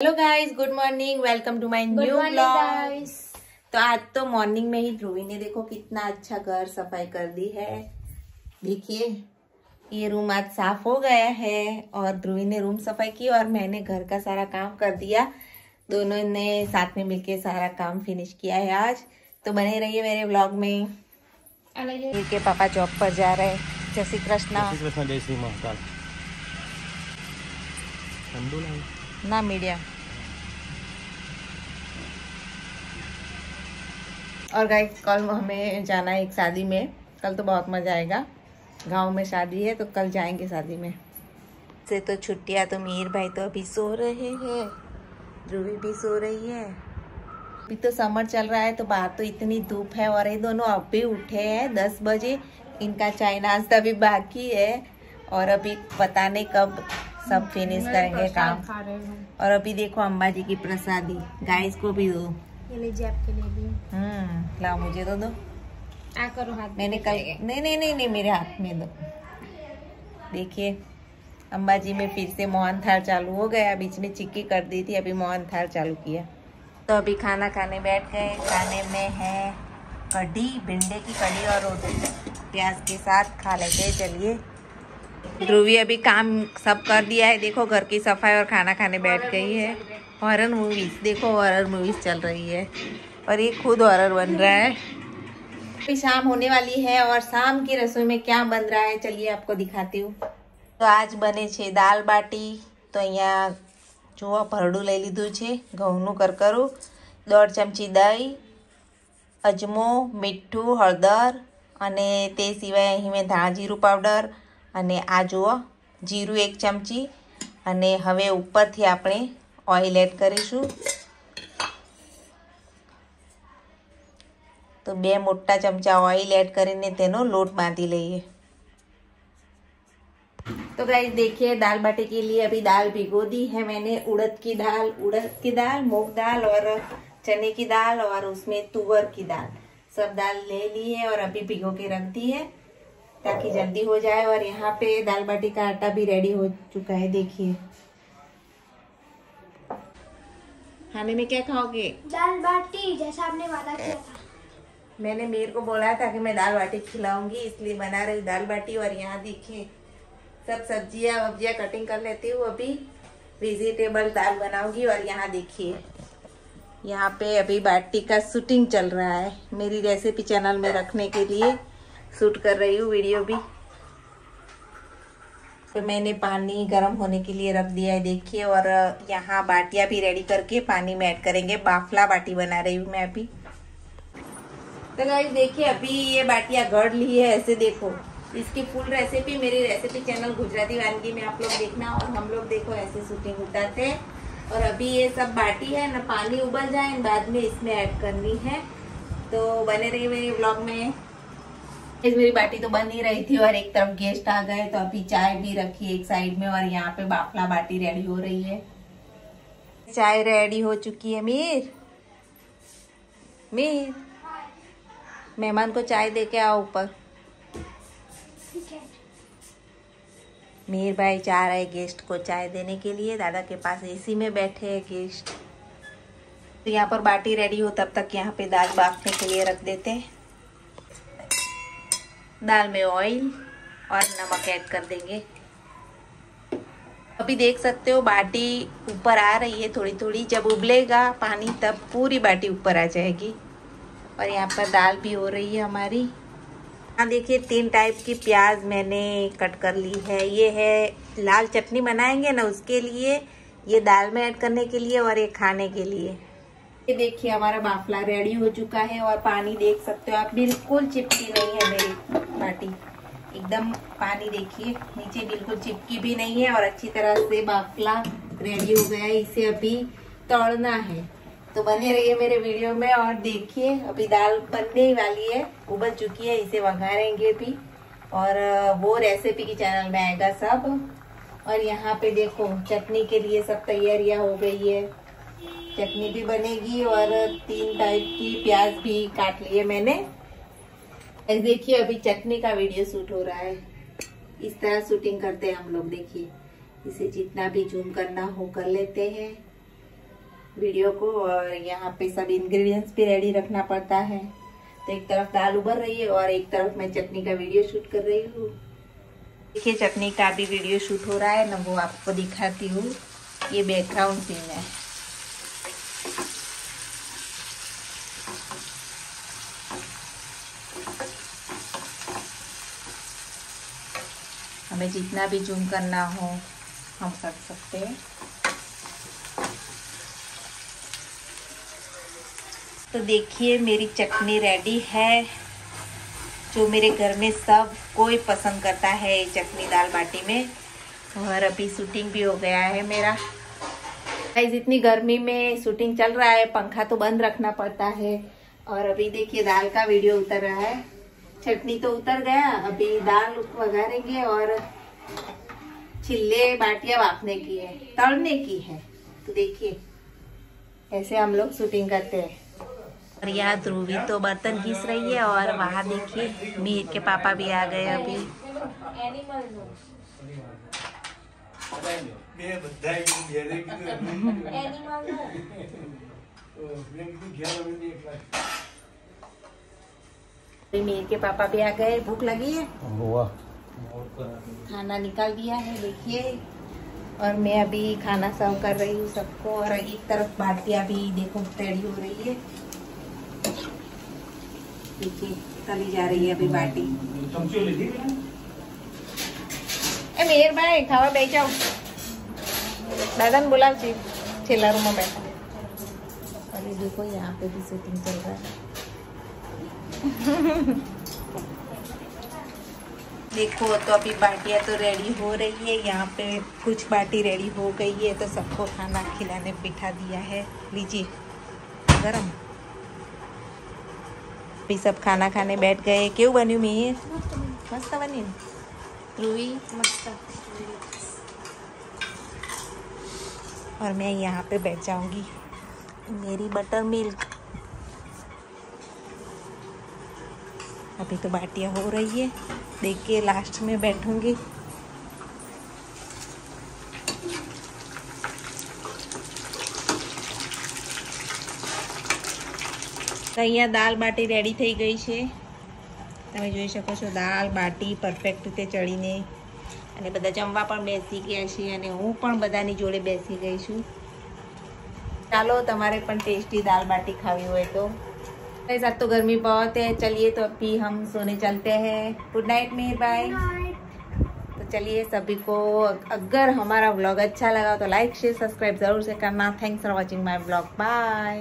Hello guys good morning welcome to my new blog तो आज तो मॉर्निंग में ही ध्रुवी ने देखो कितना अच्छा घर सफ़ाई कर दी है। देखिए ये रूम आज साफ़ हो गया है और ध्रुवी ने रूम सफ़ाई की और मैंने घर का सारा काम कर दिया। दोनों ने साथ में मिलके सारा काम फिनिश किया है आज। तो बने रहिए मेरे ब्लॉग में। के पापा जॉब पर जा रहे हैं। जय श्री कृष्णा। जय श्री महाकाल। ना मीडियम और गाय कल हमें जाना है एक शादी में। कल तो बहुत मज़ा आएगा। गाँव में शादी है तो कल जाएँगे शादी में। से तो छुट्टियाँ तो मीर भाई तो अभी सो रहे हैं। ध्रुवी भी सो रही है। अभी तो समर चल रहा है तो बाहर तो इतनी धूप है और ये दोनों अभी उठे हैं दस बजे। इनका चाय नाश्ता भी बाकी है। और अभी पता नहीं कब सब फिनिश करेंगे काम। और अभी देखो अम्बा जी की प्रसादी। गाइस को भी दो। ये लीजिए आपके लिए भी। हम्म लाओ मुझे तो दो। आ करो हाथ मैंने कल नहीं नहीं नहीं नहीं मेरे हाथ में दो। देखिए अम्बा जी में फिर से मोहन थाल चालू हो गया। बीच में चिक्की कर दी थी अभी मोहन थाल चालू किया तो अभी खाना खाने बैठ गए खाने में है कढ़ी भिंडे की कढ़ी और रोटी। प्याज के साथ खा लेते चलिए। ध्रुवी अभी काम सब कर दिया है देखो घर की सफाई और खाना खाने बैठ गई है हॉरर मूवीज देखो हॉरर मूवीज चल रही है और ये खुद हॉरर बन रहा है अभी शाम होने वाली है और शाम की रसोई में क्या बन रहा है चलिए आपको दिखाती हूँ તો આજ બને છે દાલ બાટી તો અહીંયા જુઓ ભરડું લઈ લીધું છે ઘઉંનું કરકરું દોઢ ચમચી દહીં અજમો મીઠું હળદર અને તે સિવાય અહીં મેં ધાણા જીરું પાવડર અને આ જુઓ જીરું એક ચમચી અને હવે ઉપરથી આપણે ઓઇલ એડ કરીશું તો બે મોટા ચમચા ઓઇલ એડ કરીને તેનો લોટ બાંધી લઈએ तो गाइस देखिए दाल बाटी के लिए अभी दाल भिगो दी है मैंने उड़द की दाल उड़द की दाल मूंग दाल और चने की दाल और उसमें तुअर की दाल सब दाल ले ली है और अभी भिगो के रख दी है ताकि जल्दी हो जाए और यहाँ पे दाल बाटी का आटा भी रेडी हो चुका है देखिए। खाने में क्या खाओगे? दाल बाटी जैसा आपने वादा किया था। मैंने मीर को बोला था कि मैं दाल बाटी खिलाऊँगी इसलिए बना रही दाल बाटी। और यहाँ देखिए सब सब्ज़ियाँ वब्जियाँ कटिंग कर लेती हूँ अभी वेजिटेबल दाल बनाऊँगी। और यहाँ देखिए यहाँ पे अभी बाटी का शूटिंग चल रहा है। मेरी रेसिपी चैनल में रखने के लिए। शूट कर रही हूँ वीडियो भी। तो मैंने पानी गर्म होने के लिए रख दिया है, देखिए, और यहाँ बाटियाँ भी रेडी करके पानी में ऐड करेंगे। बाफला बाटी बना रही हूँ मैं अभी। तो गाइस देखिए, अभी ये बाटियाँ गढ़ ली है, ऐसे देखो। इसकी फुल रेसिपी मेरी रेसिपी चैनल गुजराती वानगी में आप लोग देखना, और हम लोग देखो ऐसे शूटिंग उतारते हैं। और अभी ये सब बाटी है, ना पानी उबल जाए, बाद में इसमें ऐड करनी है। तो बने रहिए मेरे ब्लॉग में। मेरी बाटी तो बन ही रही थी और एक तरफ़ गेस्ट आ गए तो अभी चाय भी रखी एक साइड में और यहाँ पे बाफला बाटी रेडी हो रही है। चाय रेडी हो चुकी है मीर। मीर मेहमान को चाय दे के आओ ऊपर। मीर भाई चाह रहे गेस्ट को चाय देने के लिए दादा के पास एसी में बैठे हैं गेस्ट। तो यहाँ पर बाटी रेडी हो तब तक यहाँ पे दाल बाफने के लिए रख देते हैं। दाल में ऑयल और नमक ऐड कर देंगे। अभी देख सकते हो बाटी ऊपर आ रही है थोड़ी थोड़ी जब उबलेगा पानी, तब पूरी बाटी ऊपर आ जाएगी। और यहाँ पर दाल भी हो रही है हमारी। हाँ देखिए, तीन टाइप की प्याज मैंने कट कर ली है। ये है, लाल चटनी बनाएँगे ना उसके लिए, ये दाल में ऐड करने के लिए और ये खाने के लिए। ये देखिए, हमारा बाफला रेडी हो चुका है और पानी देख सकते हो आप। बिल्कुल चिपकी नहीं है मेरी बाटी। एकदम पानी देखिए, नीचे बिल्कुल चिपकी भी नहीं है और अच्छी तरह से बाफला रेडी हो गया है। इसे अभी तोड़ना है। तो बने रहिए मेरे वीडियो में और देखिए, अभी दाल बनने ही वाली है, उबल चुकी है, इसे वघारेंगे भी और वो रेसिपी की चैनल में आएगा सब। और यहाँ पे देखो, चटनी के लिए सब तैयारियाँ हो गई है। चटनी भी बनेगी और तीन टाइप की प्याज भी काट लिए मैंने। देखिए, अभी चटनी का वीडियो शूट हो रहा है। इस तरह शूटिंग करते हैं हम लोग, देखिए। इसे जितना भी जूम करना हो कर लेते हैं वीडियो को और यहाँ पे सब इंग्रेडिएंट्स भी रेडी रखना पड़ता है। तो एक तरफ़ दाल उबर रही है और एक तरफ़ मैं चटनी का वीडियो शूट कर रही हूँ। देखिए, चटनी का भी वीडियो शूट हो रहा है। ना वो आपको दिखाती हूँ। ये बैकग्राउंड सीन है। हमें जितना भी जूम करना हो, हम कर सकते हैं। तो देखिए, मेरी चटनी रेडी है। जो मेरे घर में सब कोई पसंद करता है चटनी दाल बाटी में। और अभी शूटिंग भी हो गया है मेरा। गाइस इतनी गर्मी में शूटिंग चल रहा है, पंखा तो बंद रखना पड़ता है। और अभी देखिए, दाल का वीडियो उतर रहा है। चटनी तो उतर गया अभी दाल वगारेंगे और चिल्ले बाटिया बापने की है तड़ने की है। तो देखिए ऐसे हम लोग शूटिंग करते हैं। और यहाँ ध्रुवी तो बर्तन घिस रही है और वहाँ देखिए मीर के पापा भी आ गए अभी। अभी मीर के पापा भी आ गए भूख लगी है हुआ खाना निकाल दिया है देखिए और मैं अभी खाना सर्व कर रही हूँ सबको और एक तरफ बाटियाँ भी देखो रेडी हो रही है देखिए तली जा रही है अभी बाटी એ મેહરભાઈ ખાવા બેસી જાઓ દાદાને બોલાવજી છેલ્લા રૂમમાં बैठा अरे देखो यहाँ पे भी शूटिंग चल रहा है देखो तो अभी बाटियाँ तो रेडी हो रही है। यहाँ पे कुछ बाटी रेडी हो गई है तो सबको खाना खिलाने बिठा दिया है। लीजिए, गरम। अभी सब खाना खाने बैठ गए। क्यों बन्यू मीर मस्त बनी। रूही मस्त। और मैं यहाँ पे बैठ जाऊँगी। मेरी बटर मिल्क अभी तो बाटियाँ हो रही है देख के लास्ट में बैठूंगी તો અહીંયા દાલ બાટી રેડી થઈ ગઈ છે તમે જોઈ શકો છો દાલ બાટી પરફેક્ટ રીતે ચડીને અને બધા જમવા પણ બેસી ગયા છે અને હું પણ બધાની જોડે બેસી ગઈ છું ચાલો તમારે પણ टेस्टी दाल बाटी खावी हुए तो गाइस आज तो गर्मी बहुत है। चलिए तो अभी हम सोने चलते हैं। गुड नाइट मेहर बाय तो चलिए सभी को अगर हमारा ब्लॉग अच्छा लगा तो लाइक शेयर सब्सक्राइब ज़रूर से करना। Thanks for watching my blog bye